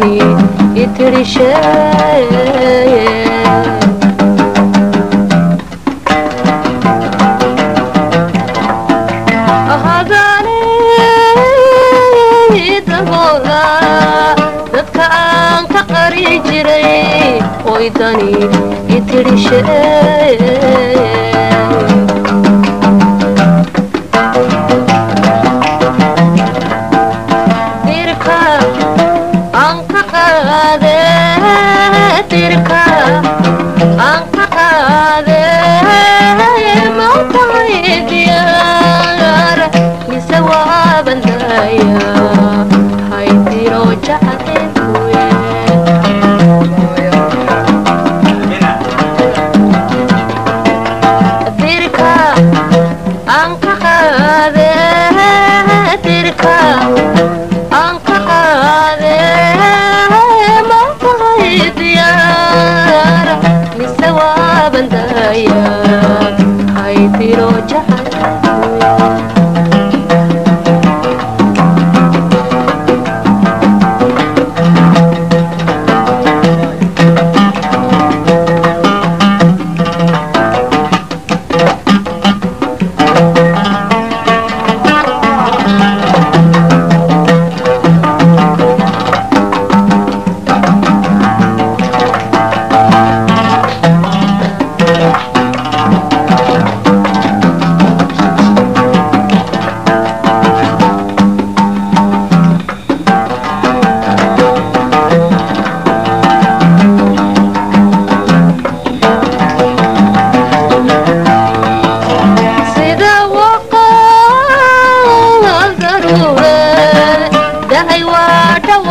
beni yitirişe Aha beni davola Dadka an kakari jirey Oydani yitirişe pero ya.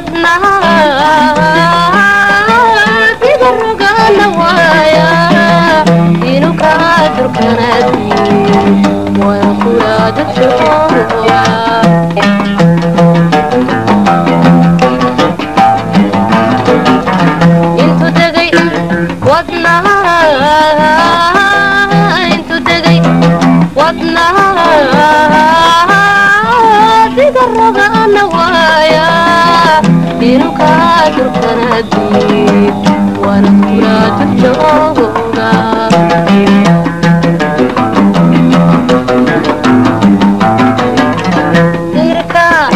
ودنا تبرقنا ويا دينك تركنا ويقول تشوفوا ودنا تقرب النوايا ترتدي وأنا صورة الجوغة ديركا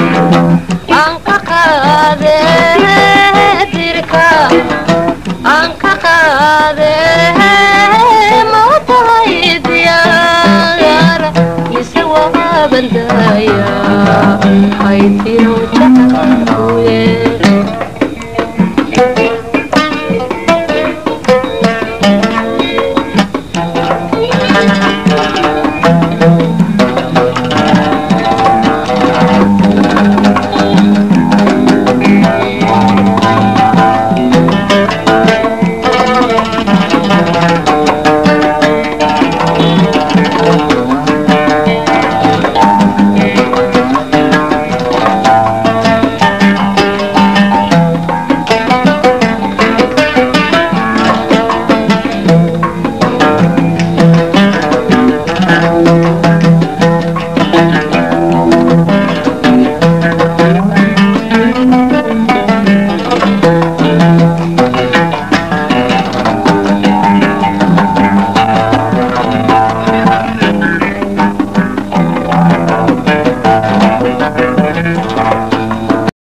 انك قادة ديركا انك قادة